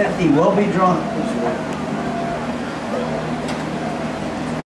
50 will be drawn.